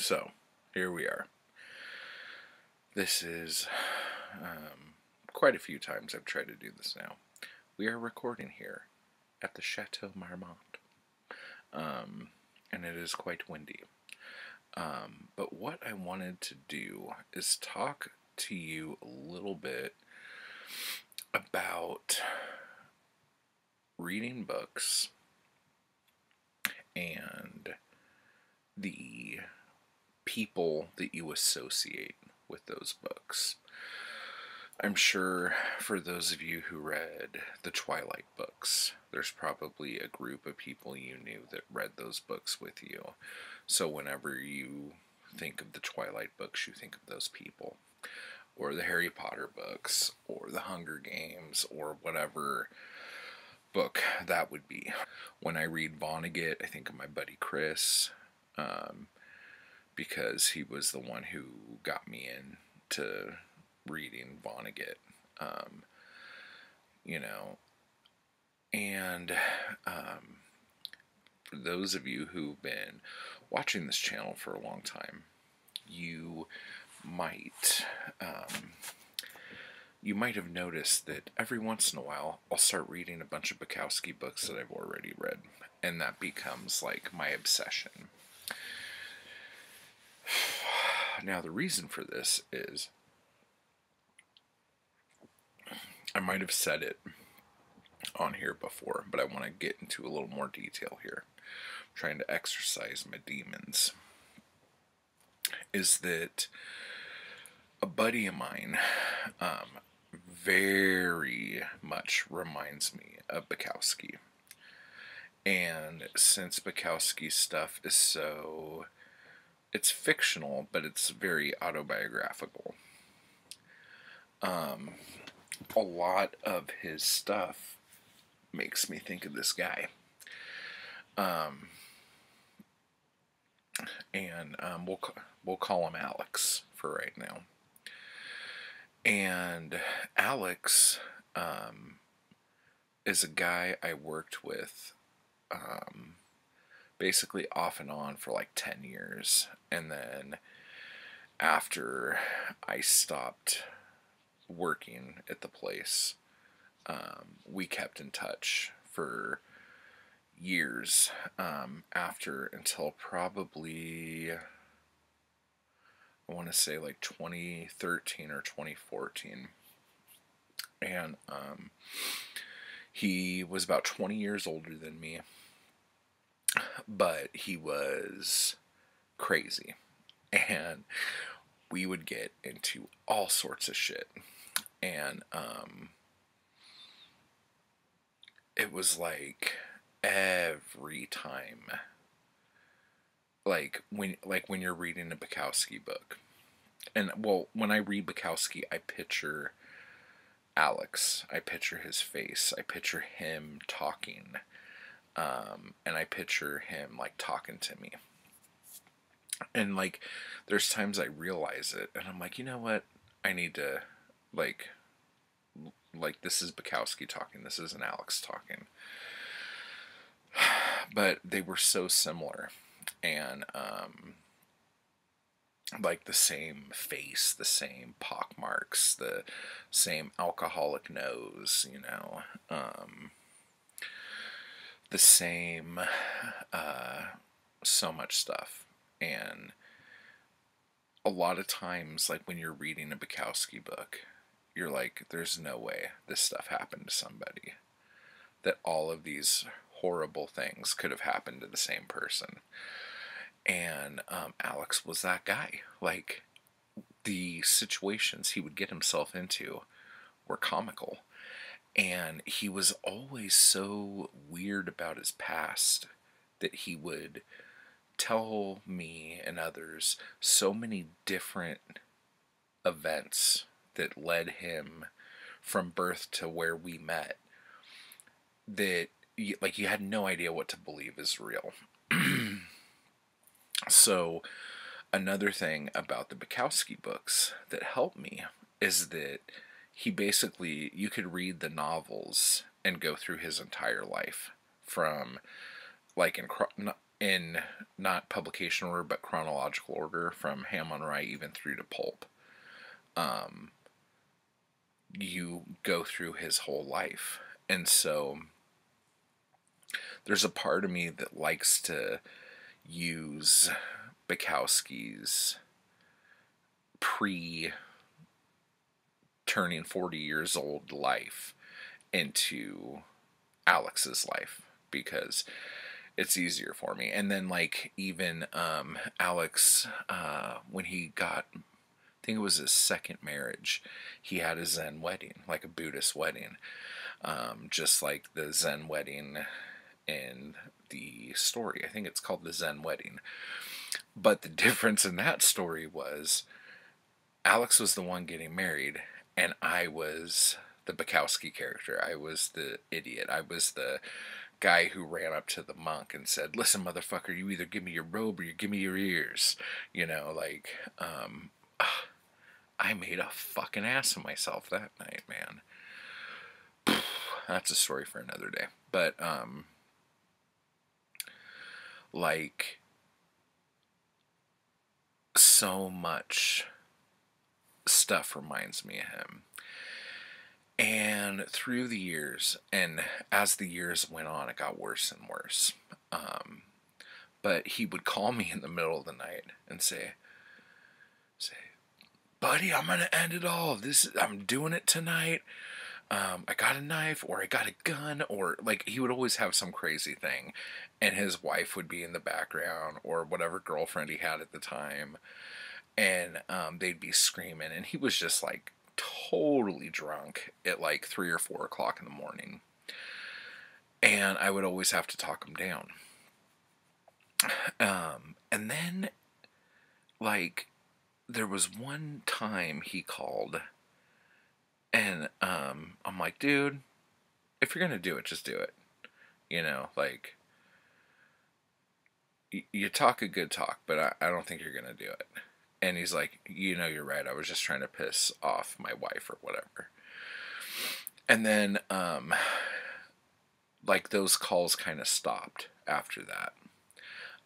So, here we are. This is um, quite a few times I've tried to do this now. We are recording here at the Chateau Marmont, um, and it is quite windy. Um, but what I wanted to do is talk to you a little bit about reading books and people that you associate with those books. I'm sure for those of you who read the Twilight books, there's probably a group of people you knew that read those books with you. So whenever you think of the Twilight books, you think of those people. Or the Harry Potter books, or the Hunger Games, or whatever book that would be. When I read Vonnegut, I think of my buddy Chris, um, because he was the one who got me into reading Vonnegut. Um, you know, and um, for those of you who've been watching this channel for a long time, you might um, you might have noticed that every once in a while I'll start reading a bunch of Bukowski books that I've already read, and that becomes like my obsession. Now, the reason for this is I might have said it on here before, but I want to get into a little more detail here. I'm trying to exercise my demons. Is that a buddy of mine um, very much reminds me of Bukowski. And since Bukowski's stuff is so. It's fictional, but it's very autobiographical. Um, a lot of his stuff makes me think of this guy. Um, and um, we'll we'll call him Alex for right now. And Alex um, is a guy I worked with um, basically off and on for like 10 years. And then after I stopped working at the place, um, we kept in touch for years um, after until probably I want to say like 2013 or 2014. And um, he was about 20 years older than me, but he was crazy. And we would get into all sorts of shit. And um, it was like every time like when like when you're reading a Bukowski book. And well, when I read Bukowski, I picture Alex. I picture his face. I picture him talking. Um, and I picture him like talking to me. And like there's times I realize it and I'm like, "You know what? I need to like like this is Bukowski talking. This isn't Alex talking." But they were so similar and um, like the same face, the same pock marks, the same alcoholic nose, you know, um, the same, uh, so much stuff. And a lot of times, like when you're reading a Bukowski book, you're like, there's no way this stuff happened to somebody. That all of these horrible things could have happened to the same person and um, Alex was that guy. Like the situations he would get himself into were comical, and he was always so weird about his past that he would tell me and others so many different events that led him from birth to where we met that like you had no idea what to believe is real. So, another thing about the Bukowski books that helped me is that he basically, you could read the novels and go through his entire life from like in in not publication order but chronological order from Ham on Rye even through to Pulp. Um, you go through his whole life. And so there's a part of me that likes to use Bukowski's pre turning 40 years old life into Alex's life because it's easier for me. And then like even um, Alex uh, when he got I think it was his second marriage, he had a Zen wedding, like a Buddhist wedding. Um, just like the Zen wedding in the story. I think it's called the Zen wedding. But the difference in that story was Alex was the one getting married and I was the Bukowski character. I was the idiot. I was the guy who ran up to the monk and said, "Listen, motherfucker, you either give me your robe or you give me your ears." You know, like um, I made a fucking ass of myself that night, man. That's a story for another day. But um like so much stuff reminds me of him. And through the years, and as the years went on, it got worse and worse. Um, but he would call me in the middle of the night and say, "Say, buddy, I'm gonna end it all. This, I'm doing it tonight. Um, I got a knife, or I got a gun, or like he would always have some crazy thing, and his wife would be in the background, or whatever girlfriend he had at the time, and um, they'd be screaming, and he was just like totally drunk at like three or four o'clock in the morning. And I would always have to talk him down. Um, and then, like, there was one time he called, and um, I'm like, dude, if you're gonna do it, just do it. You know, like, you talk a good talk, but I, I don't think you're gonna do it. And he's like, You know, you're right. I was just trying to piss off my wife or whatever. And then, um, like, those calls kind of stopped after that.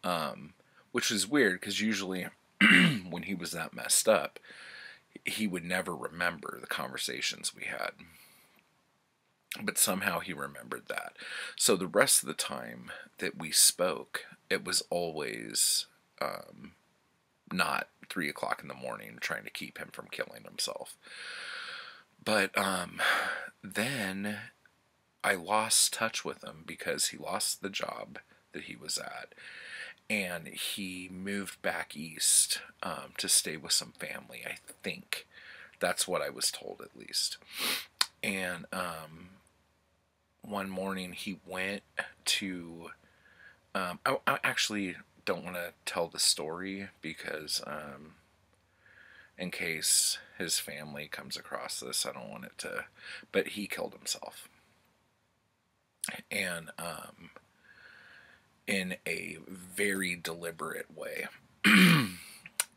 Um, which was weird because usually when he was that messed up, he would never remember the conversations we had. But somehow he remembered that. So the rest of the time that we spoke, it was always um, not three o'clock in the morning trying to keep him from killing himself. But um, then I lost touch with him because he lost the job that he was at. And he moved back east um, to stay with some family, I think. That's what I was told, at least. And um, one morning he went to. Um, I, I actually don't want to tell the story because, um, in case his family comes across this, I don't want it to. But he killed himself. And um, in a very deliberate way.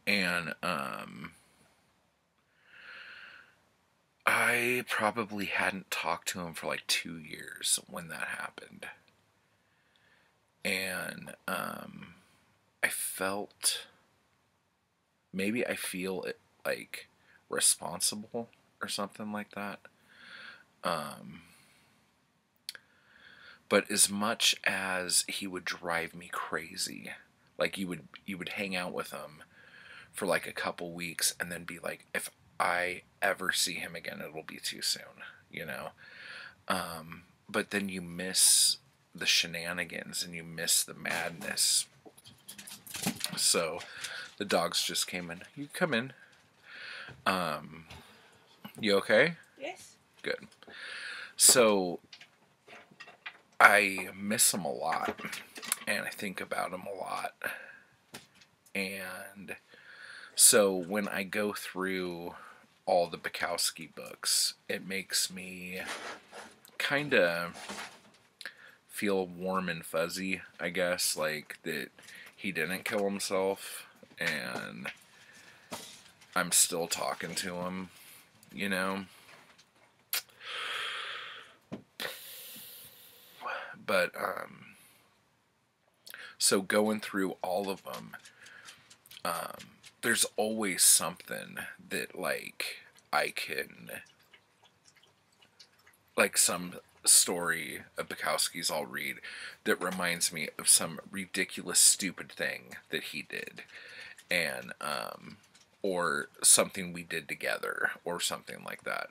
and um, I probably hadn't talked to him for like two years when that happened. And um, felt maybe I feel it like responsible or something like that. Um, but as much as he would drive me crazy, like you would you would hang out with him for like a couple weeks and then be like, if I ever see him again, it'll be too soon, you know. Um, but then you miss the shenanigans and you miss the madness so the dogs just came in. You come in. Um, you okay? Yes. Good. So I miss him a lot, and I think about him a lot. And so when I go through all the Bukowski books, it makes me kind of feel warm and fuzzy, I guess, like that he didn't kill himself and I'm still talking to him, you know. But um So going through all of them, um, there's always something that like I can like some story of Bukowski's I'll read that reminds me of some ridiculous stupid thing that he did and um or something we did together or something like that.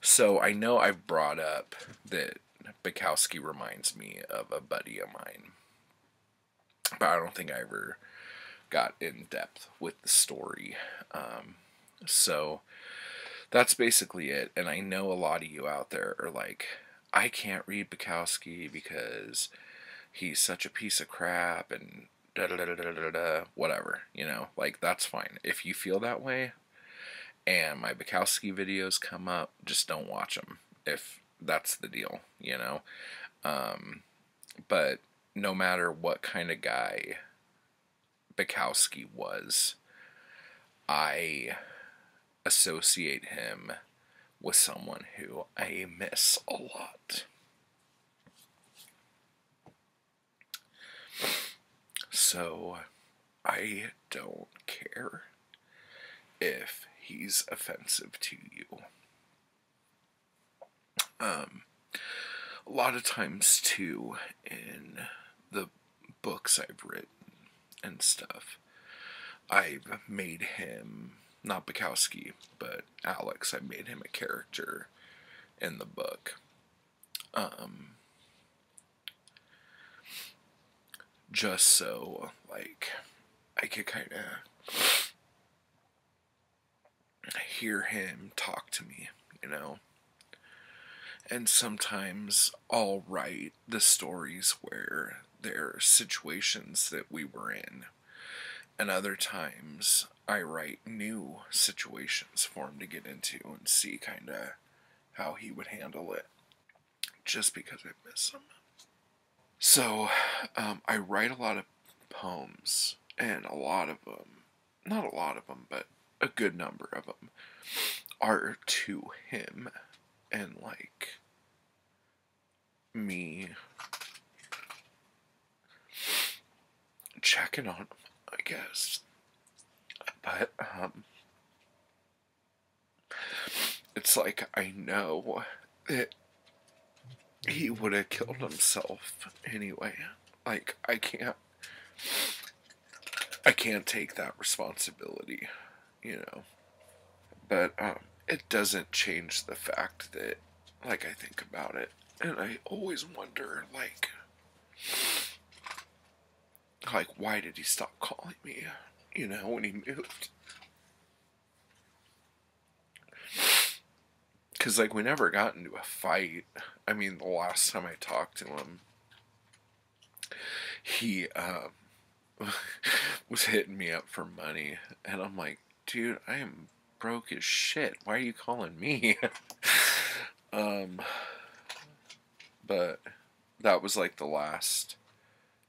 So I know I've brought up that Bukowski reminds me of a buddy of mine. But I don't think I ever got in depth with the story. Um, so that's basically it. And I know a lot of you out there are like, I can't read Bukowski because he's such a piece of crap and da da da da da da whatever. You know, like that's fine. If you feel that way, and my Bukowski videos come up, just don't watch them. If that's the deal, you know. Um, but no matter what kind of guy Bukowski was, I associate him with someone who I miss a lot. So I don't care if he's offensive to you. Um, a lot of times, too, in the books I've written and stuff, I've made him not Bukowski, but Alex. I made him a character in the book. Um, just so like I could kind of hear him talk to me, you know. And sometimes I'll write the stories where there are situations that we were in. And other times I write new situations for him to get into and see kind of how he would handle it. Just because I miss him. So, um, I write a lot of poems, and a lot of them, not a lot of them, but a good number of them, are to him. And, like, me checking on him, I guess. But, um, it's like I know that he would have killed himself anyway. Like, I can't. I can't take that responsibility, you know. But, um, it doesn't change the fact that, like, I think about it, and I always wonder, like, like, why did he stop calling me? you know, when he moved. Because, like, we never got into a fight. I mean, the last time I talked to him, he um, was hitting me up for money. And I'm like, dude, I am broke as shit. Why are you calling me? um, but that was like the last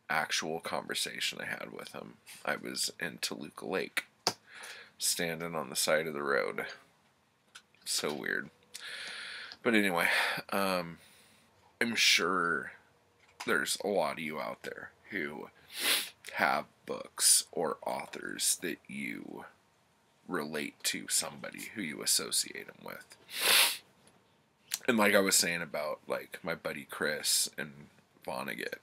actual conversation I had with him. I was in Toluca Lake, standing on the side of the road. So weird. But anyway, um, I'm sure there's a lot of you out there who have books or authors that you relate to somebody who you associate them with. And like I was saying about like my buddy Chris and Vonnegut,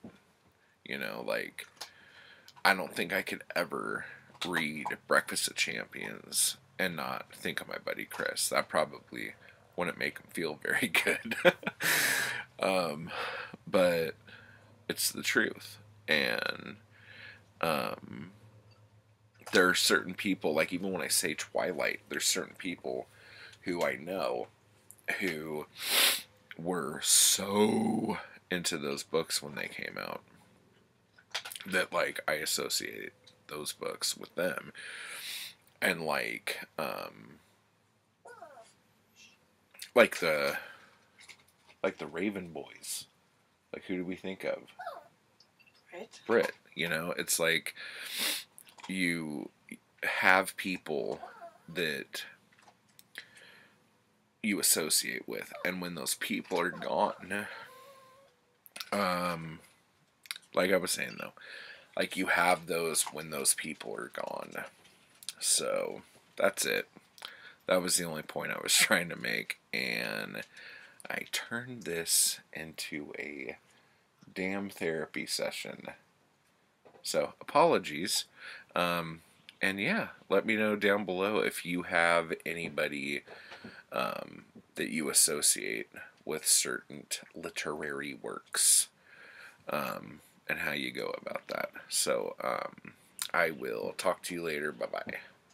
you know, like I don't think I could ever read Breakfast of Champions and not think of my buddy Chris. That probably wouldn't make him feel very good. um, but it's the truth. And um, there are certain people, like even when I say Twilight, there's certain people who I know who were so into those books when they came out that like I associate those books with them. And like um like the like the Raven boys. Like who do we think of? Brit. Brit, you know, it's like you have people that you associate with and when those people are gone um like I was saying though, like you have those when those people are gone. So that's it. That was the only point I was trying to make. And I turned this into a damn therapy session. So apologies. Um, and yeah, let me know down below if you have anybody um, that you associate with certain literary works um, and how you go about that. So um, I will talk to you later. Bye bye.